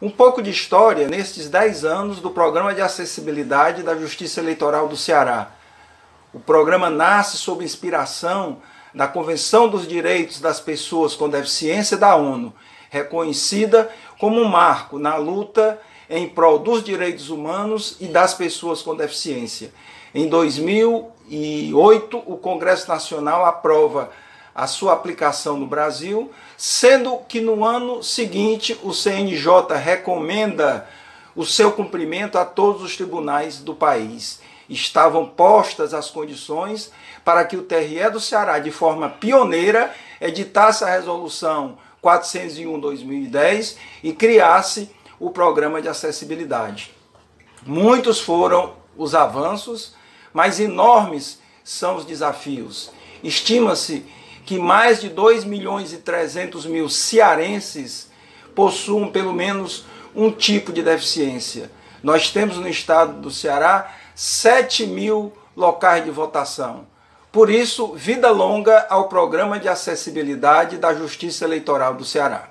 Um pouco de história nestes 10 anos do Programa de Acessibilidade da Justiça Eleitoral do Ceará. O programa nasce sob inspiração da Convenção dos Direitos das Pessoas com Deficiência da ONU, reconhecida como um marco na luta em prol dos direitos humanos e das pessoas com deficiência. Em 2008, o Congresso Nacional aprova a sua aplicação no Brasil, sendo que no ano seguinte o CNJ recomenda o seu cumprimento a todos os tribunais do país. Estavam postas as condições para que o TRE do Ceará, de forma pioneira, editasse a resolução 401/2010 e criasse o programa de acessibilidade. Muitos foram os avanços, mas enormes são os desafios. Estima-se que mais de 2 milhões e 300 mil cearenses possuam pelo menos um tipo de deficiência. Nós temos no estado do Ceará 7 mil locais de votação. Por isso, vida longa ao programa de acessibilidade da Justiça Eleitoral do Ceará.